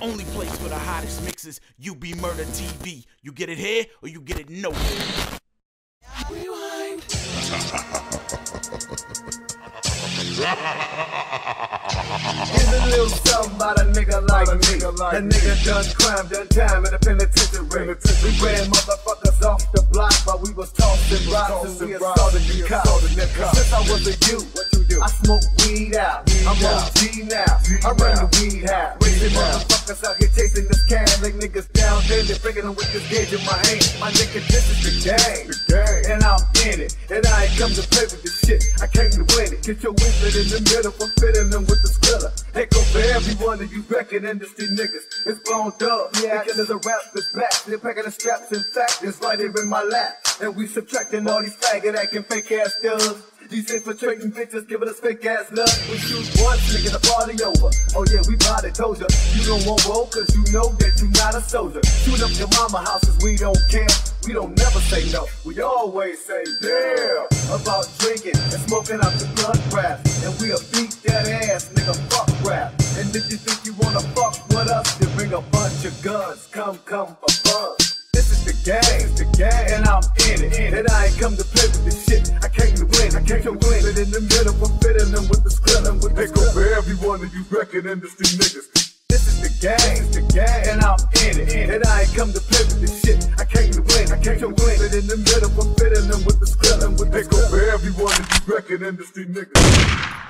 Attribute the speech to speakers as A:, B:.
A: only place for the hottest mixes. UBMurda TV. You get it here or you get it nowhere. Rewind.
B: Here's a little something about a nigga like a nigga like a nigga done crime, done time in the penitentiary. We ran motherfuckers off the block while we was tossing rocks and we assaulted the cops. Since I was a youth, what you do? I smoke weed out. I'm on G now. I run the weed house. Motherfuckers out here chasing this can like niggas down there. They're bringing them with this gauge in my hand. My nigga, this is the game. And I'm in it. And I ain't come to play with this shit. I came to win it. Get your whistle in the middle for fitting them with the skrilla. They go for every one of you record industry niggas. It's blown up. Yeah, because the rap is back. They're packing the straps. In fact, it's right here in my lap. And we subtracting all these faggot acting fake ass studs. These infiltrating bitches giving us fake ass love. We shoot once, nigga, the party over. Oh yeah, we bought told ya. You don't want roll, cause you know that you're not a soldier. Shoot up your mama houses, we don't care. We don't never say no. We always say yeah about drinking and smoking out the blood rap. And we'll beat that ass, nigga, fuck rap. And if you think you wanna fuck with us, then bring a bunch of guns. Come, come for fun. This is the game, the game, and I'm in it. And I ain't come to play with this shit. I came to win. I came to win. But in the middle, for fitting them with the and with the
C: Pick up for every one of you record industry niggas.
B: This is the game, the game, and I'm in it. And I ain't come to play with this shit. I came to win. I came to win. But in the middle, for fitting them with the and with the
C: Pick up
B: skrill.
C: for every one of you record industry niggas.